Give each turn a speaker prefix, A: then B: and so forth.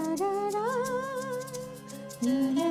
A: da da da da da.